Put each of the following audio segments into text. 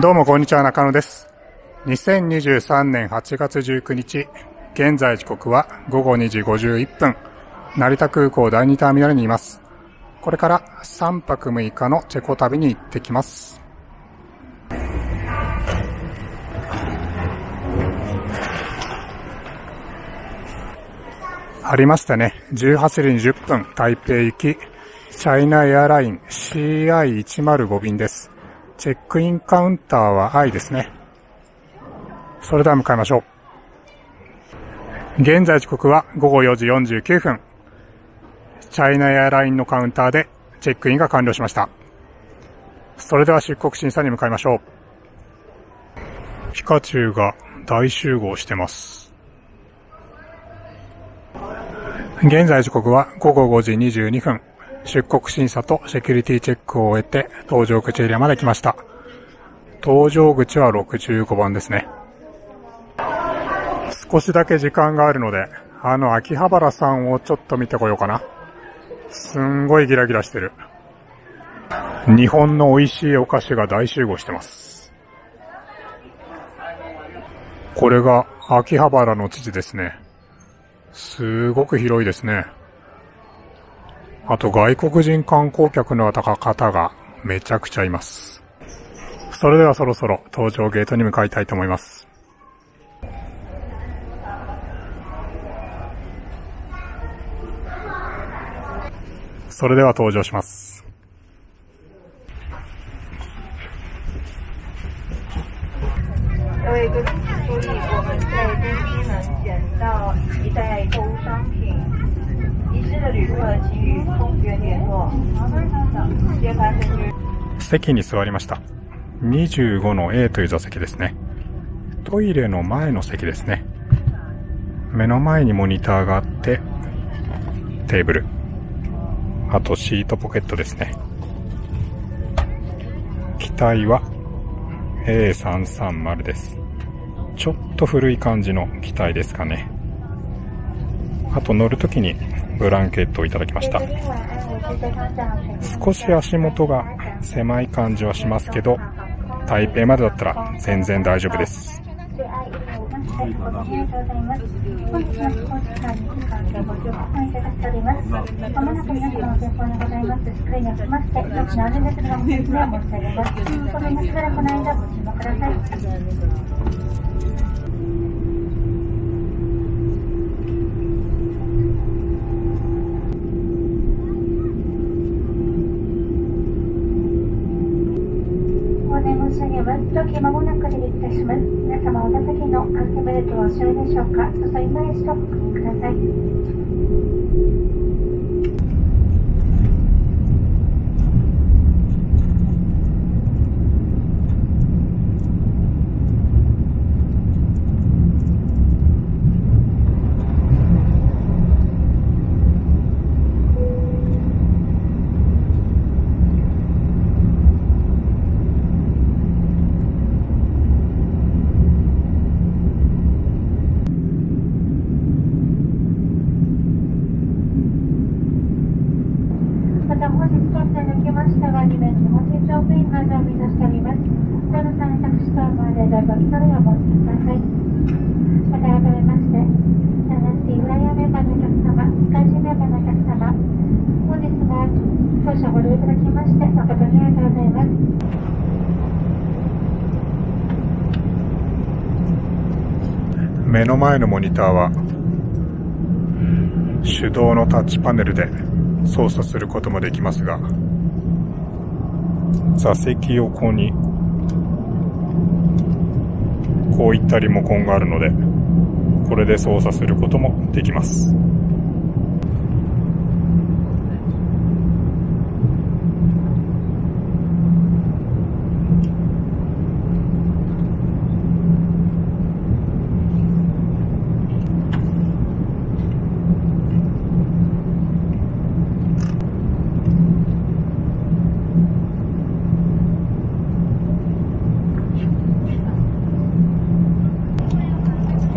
どうもこんにちは中野です。2023年8月19日現在時刻は午後2時51分成田空港第2ターミナルにいます。これから3泊6日のチェコ旅に行ってきます。ありましたね。18時20分、台北行き、チャイナエアライン CI105 便です。チェックインカウンターは I ですね。それでは向かいましょう。現在時刻は午後4時49分。チャイナエアラインのカウンターでチェックインが完了しました。それでは出国審査に向かいましょう。ピカチュウが大集合してます。現在時刻は午後5時22分。出国審査とセキュリティチェックを終えて、搭乗口エリアまで来ました。搭乗口は65番ですね。少しだけ時間があるので、あの秋葉原さんをちょっと見てこようかな。すんごいギラギラしてる。日本の美味しいお菓子が大集合してます。これが秋葉原の父ですね。すごく広いですね。あと外国人観光客の方がめちゃくちゃいます。それではそろそろ搭乗ゲートに向かいたいと思います。それでは登場します。各位贵宾注意，我们在电梯门捡到一袋购物商品，席に座りました。25の A という座席ですね。トイレの前の席ですね。目の前にモニターがあって、テーブル。あとシートポケットですね。機体は A330 です。ちょっと古い感じの機体ですかね。あと乗るときにブランケットをいただきました。少し足元が狭い感じはしますけど、台北までだったら全然大丈夫です。時ます。本日の飛行時間に関してご注文いたします。皆様の前方にございます。スクリーンをしまして、後の安全でし上げます。ごめんなさい、この間ご注文ください。時まもなく離陸いたします。皆様お座席の安全ベルトはおしょいでしょうかそそ今一度ご確認ください。目の前のモニターは手動のタッチパネルで操作することもできますが座席横にこういったリモコンがあるのでこれで操作することもできます。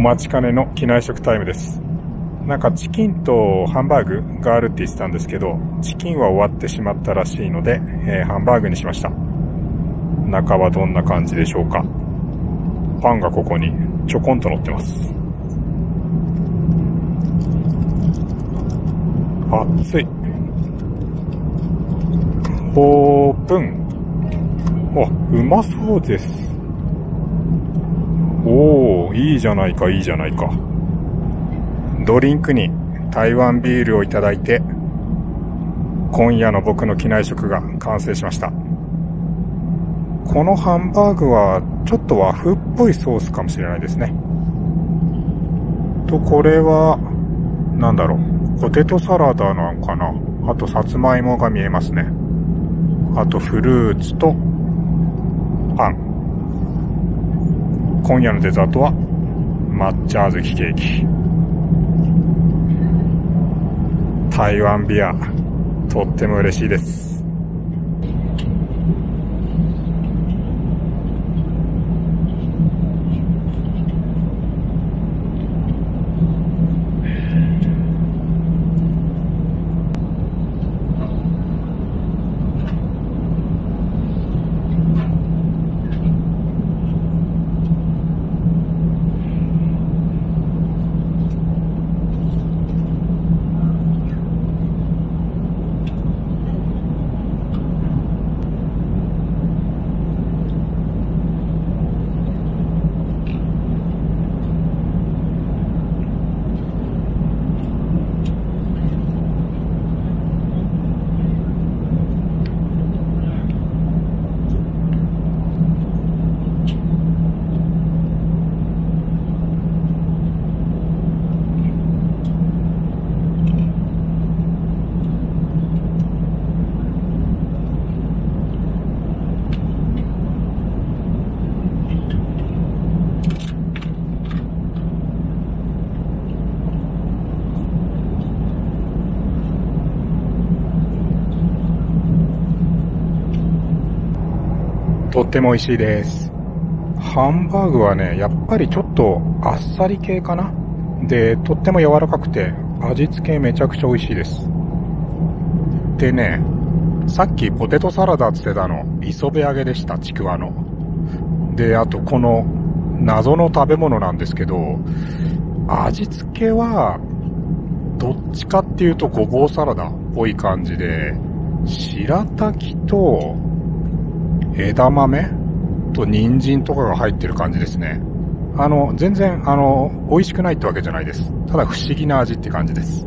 お待ちかねの機内食タイムです。なんかチキンとハンバーグがあるって言ってたんですけど、チキンは終わってしまったらしいので、えー、ハンバーグにしました。中はどんな感じでしょうか。パンがここにちょこんと乗ってます。熱い。オープン。あ、うまそうです。おー、いいじゃないか、いいじゃないか。ドリンクに台湾ビールをいただいて、今夜の僕の機内食が完成しました。このハンバーグはちょっと和風っぽいソースかもしれないですね。と、これは、なんだろう、ポテトサラダなのかなあと、さつまいもが見えますね。あと、フルーツと、パン。今夜のデザートは、抹茶小豆ケーキ。台湾ビア、とっても嬉しいです。とっても美味しいです。ハンバーグはね、やっぱりちょっとあっさり系かな？で、とっても柔らかくて、味付けめちゃくちゃ美味しいです。でね、さっきポテトサラダって言ってたの、磯辺揚げでした、ちくわの。で、あとこの謎の食べ物なんですけど、味付けは、どっちかっていうとごぼうサラダっぽい感じで、白滝と枝豆と人参とかが入ってる感じですね。あの、全然、あの、美味しくないってわけじゃないです。ただ不思議な味って感じです。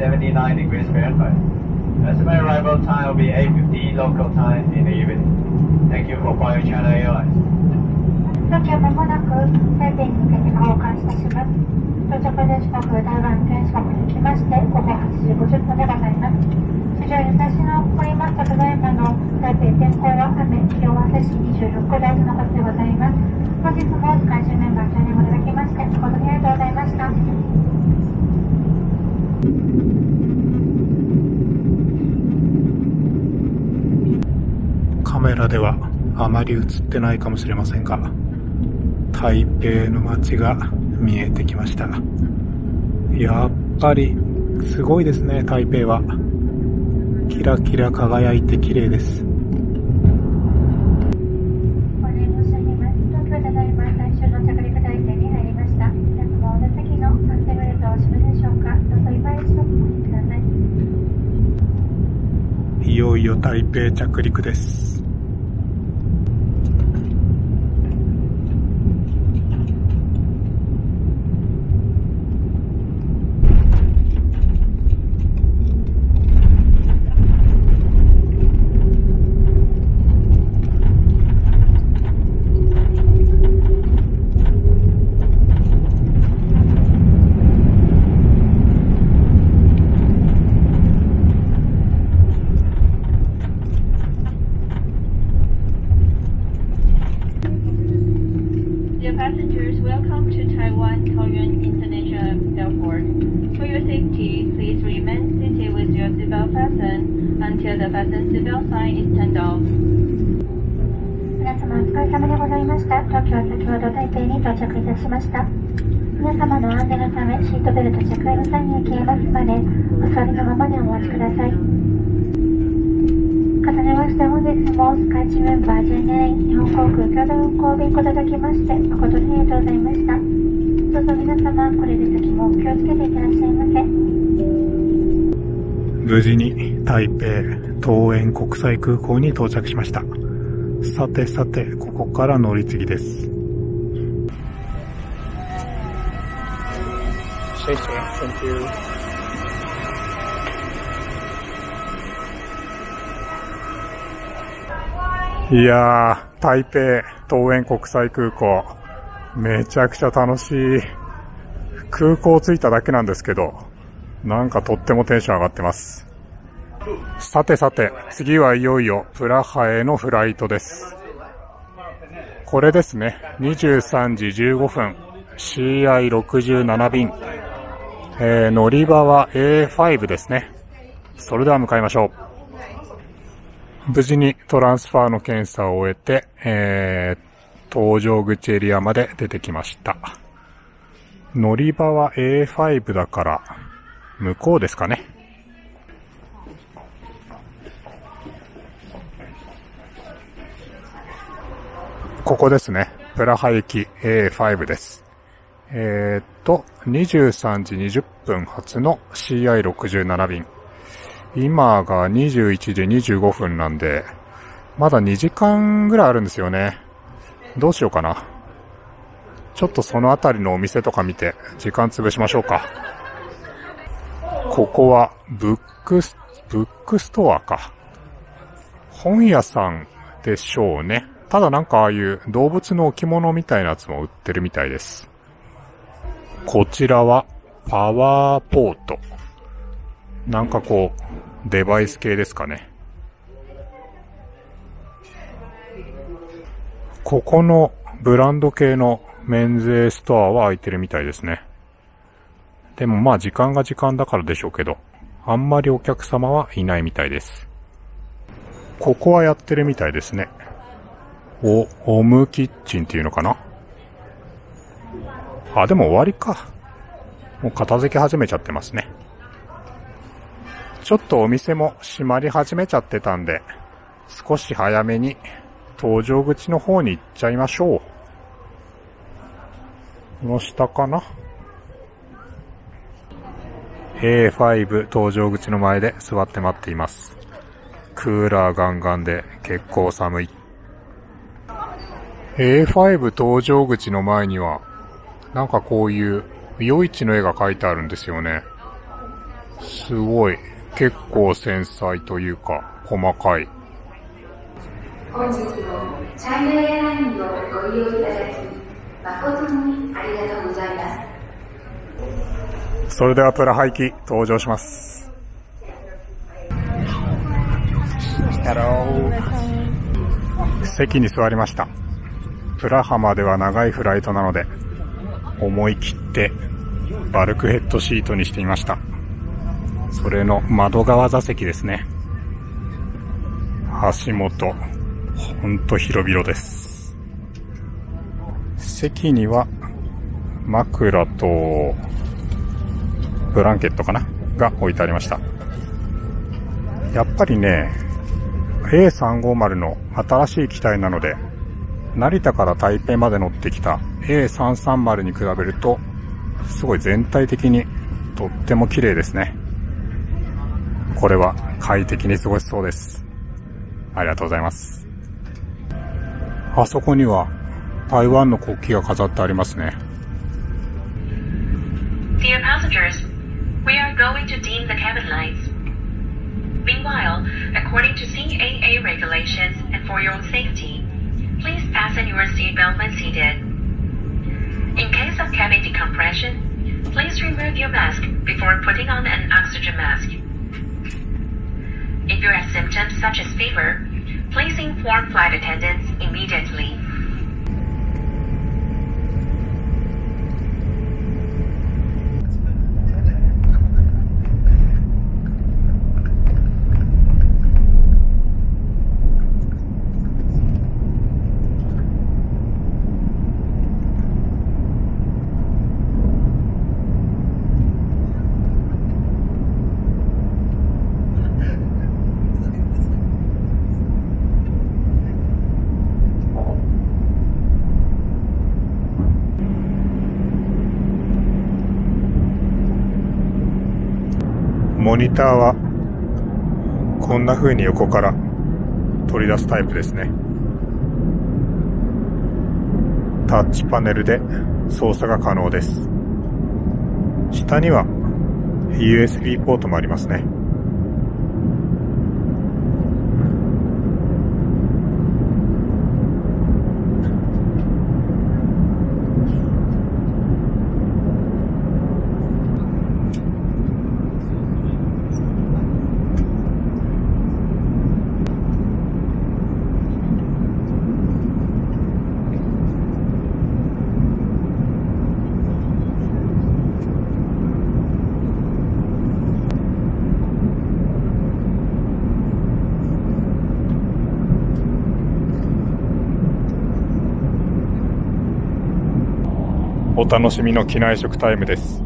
79 degrees Fahrenheit. Estimate arrival time will be 8.50 local time in the evening. Thank you for flying China Airlines. 東京まもなく台北に向けて航海いたします。到着時刻台湾天四国にきまして午後8時50分でございます。地上に差しのおりますただいまの台北天候は雨、気温は摂氏26度台とのことでございます。本日も会社メンバーチャンネルいただきまして誠にありがとうございました。メラではあまり映ってないかもしれませんが台北の街が見えてきました。やっぱりすごいですね台北は。キラキラ輝いて綺麗です。いよいよ台北着陸です。しました。皆様の安全のため、シートベルト着用の際には消えますまで、お座りのままにお待ちください。重ねまして本日もスカイチメンバー JNA 日本航空共同運航便いただきまして、誠にありがとうございました。どうぞ皆様、これで先も気をつけていってらっしゃいませ。無事に台北桃園国際空港に到着しました。さてさて、ここから乗り継ぎです。谢谢，Thank you。いやー、台北桃園国際空港、めちゃくちゃ楽しい。空港着いただけなんですけど、なんかとってもテンション上がってます。さてさて、次はいよいよプラハへのフライトです。これですね、23時15分、CI67 便。えー、乗り場は A5 ですね。それでは向かいましょう。無事にトランスファーの検査を終えて、えー、搭乗口エリアまで出てきました。乗り場は A5 だから、向こうですかね。ここですね。プラハ駅 A5 です。えー、っと、23時20分発の CI67 便。今が21時25分なんで、まだ2時間ぐらいあるんですよね。どうしようかな。ちょっとそのあたりのお店とか見て、時間潰しましょうか。ここは、ブックス、ブックストアか。本屋さんでしょうね。ただなんかああいう動物の置物みたいなやつも売ってるみたいです。こちらはパワーポート。なんかこう、デバイス系ですかね。ここのブランド系のメンズストアは開いてるみたいですね。でもまあ時間が時間だからでしょうけど、あんまりお客様はいないみたいです。ここはやってるみたいですね。お、オムキッチンっていうのかなあ、でも終わりか。もう片付け始めちゃってますね。ちょっとお店も閉まり始めちゃってたんで、少し早めに搭乗口の方に行っちゃいましょう。この下かな ?A5 搭乗口の前で座って待っています。クーラーガンガンで結構寒い。A5 搭乗口の前にはなんかこういう夜市の絵が描いてあるんですよね。すごい。結構繊細というか、細かい。本日もチャイナエアラインをご利用いただき、誠にありがとうございます。それではプラハイキ登場します。席に座りました。プラハまでは長いフライトなので、思い切ってバルクヘッドシートにしてみました。それの窓側座席ですね。足元、ほんと広々です。席には枕とブランケットかな？が置いてありました。やっぱりね、A350 の新しい機体なので、成田から台北まで乗ってきた A330 に比べると、すごい全体的にとっても綺麗ですね。これは快適に過ごしそうです。ありがとうございます。あそこには台湾の国旗が飾ってありますね。In case of cabin decompression, please remove your mask before putting on an oxygen mask. If you have symptoms such as fever, please inform flight attendants immediately. ニターは、こんな風に横から取り出すタイプですね。タッチパネルで操作が可能です。下には USB ポートもありますね。お楽しみの機内食タイムです。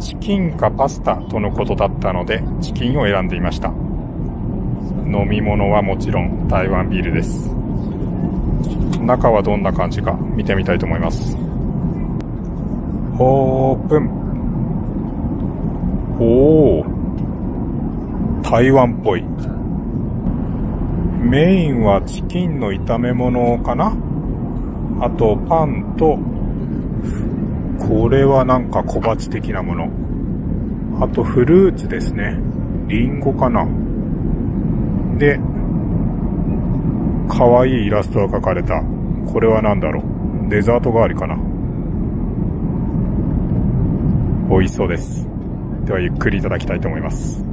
チキンかパスタとのことだったので、チキンを選んでいました。飲み物はもちろん台湾ビールです。中はどんな感じか見てみたいと思います。オープン。おー。台湾っぽい。メインはチキンの炒め物かな？あとパンとこれはなんか小鉢的なもの。あとフルーツですね。リンゴかな。で、可愛いイラストが描かれた。これは何だろう。デザート代わりかな。美味しそうです。ではゆっくりいただきたいと思います。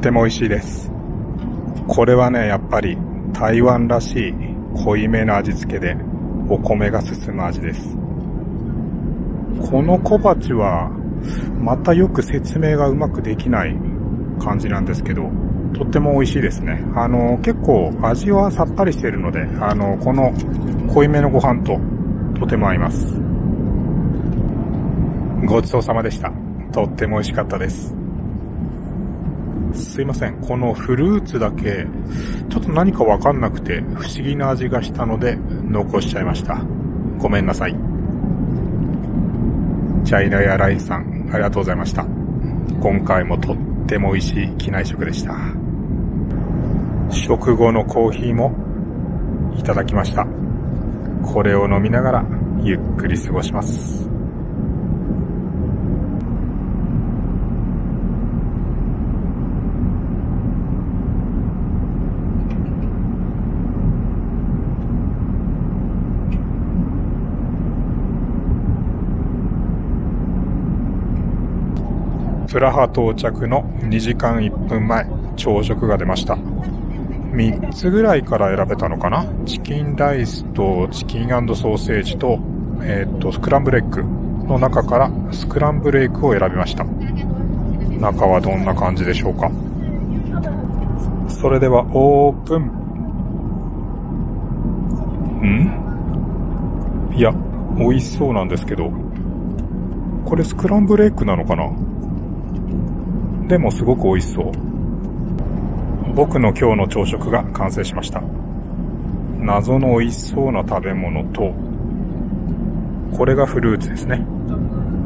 っても美味しいです。これはね、やっぱり台湾らしい濃いめの味付けでお米が進む味です。この小鉢はまたよく説明がうまくできない感じなんですけど、とっても美味しいですね。あの、結構味はさっぱりしてるので、あの、この濃いめのご飯ととても合います。ごちそうさまでした。とっても美味しかったです。すいません。このフルーツだけ、ちょっと何かわかんなくて、不思議な味がしたので、残しちゃいました。ごめんなさい。チャイナエアラインさん、ありがとうございました。今回もとっても美味しい機内食でした。食後のコーヒーもいただきました。これを飲みながらゆっくり過ごします。プラハ到着の2時間1分前。朝食が出ました。3つぐらいから選べたのかな？チキンライスとチキンソーセージと、えー、っと、スクランブルエッグの中からスクランブルエッグを選びました。中はどんな感じでしょうか？それではオープン。ん？いや、美味しそうなんですけど、これスクランブルエッグなのかな？でもすごく美味しそう。僕の今日の朝食が完成しました。謎の美味しそうな食べ物と、これがフルーツですね。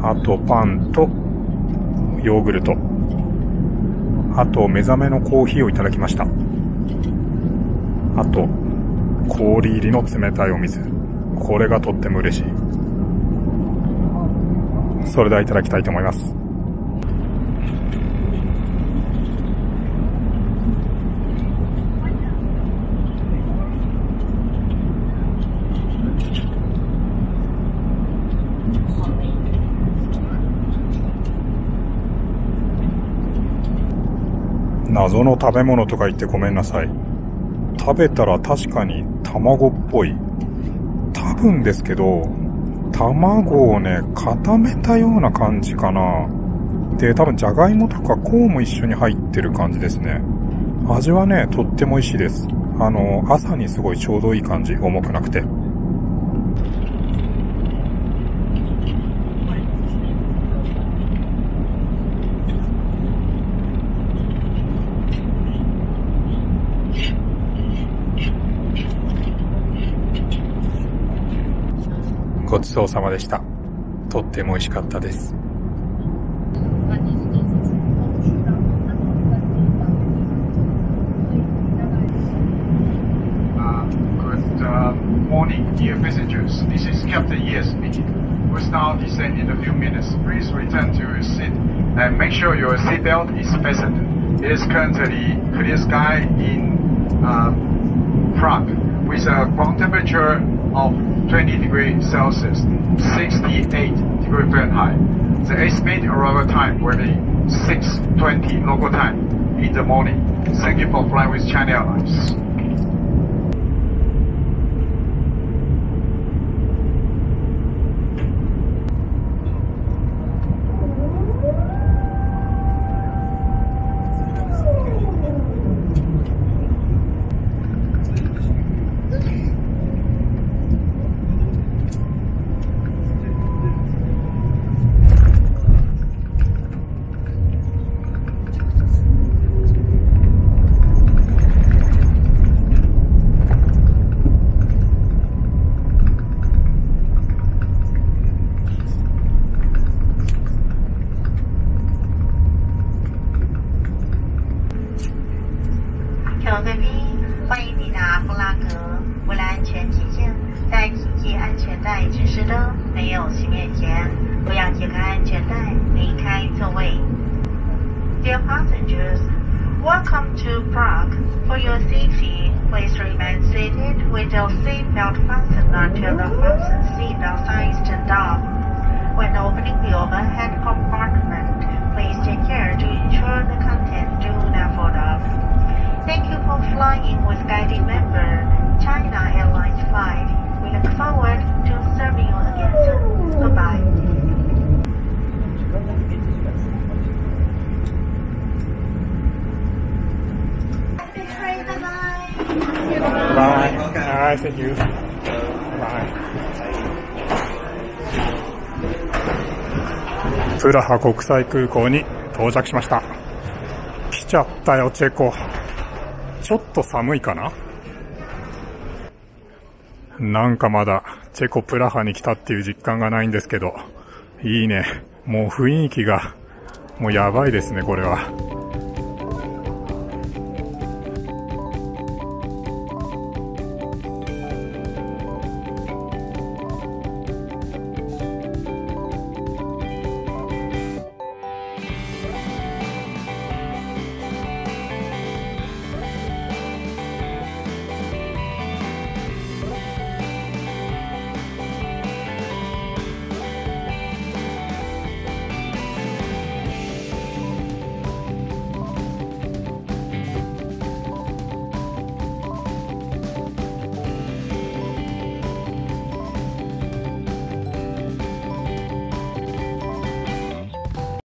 あとパンとヨーグルト。あと目覚めのコーヒーをいただきました。あと、氷入りの冷たいお水。これがとっても嬉しい。それではいただきたいと思います。謎の食べ物とか言ってごめんなさい。食べたら確かに卵っぽい。多分ですけど、卵をね、固めたような感じかな。で、多分じゃがいもとかコーンも一緒に入ってる感じですね。味はね、とっても美味しいです。あの、朝にすごいちょうどいい感じ、重くなくて。ごちそうさまでした。とっても美味しかったです。morning, dear passengers. This is Captain Ye speaking. We'll start descent in a few minutes. Please return to your seat and make sure your seatbelt is fastened. It is currently clear sky in uh, Prague with a ground temperature of 20 degrees Celsius, 68 degree Fahrenheit. The estimated arrival time will be 6.20 local time in the morning. Thank you for flying with China Airlines. opening the overhead compartment. Please take care to ensure the content do not fall off. Thank you for flying with guided member China Airlines flight. We look forward to serving you again soon. Goodbye. Bye. Bye. Bye. All right, thank you. プラハ国際空港に到着しました。来ちゃったよ、チェコ。ちょっと寒いかな？なんかまだチェコプラハに来たっていう実感がないんですけど、いいね。もう雰囲気が、もうやばいですね、これは。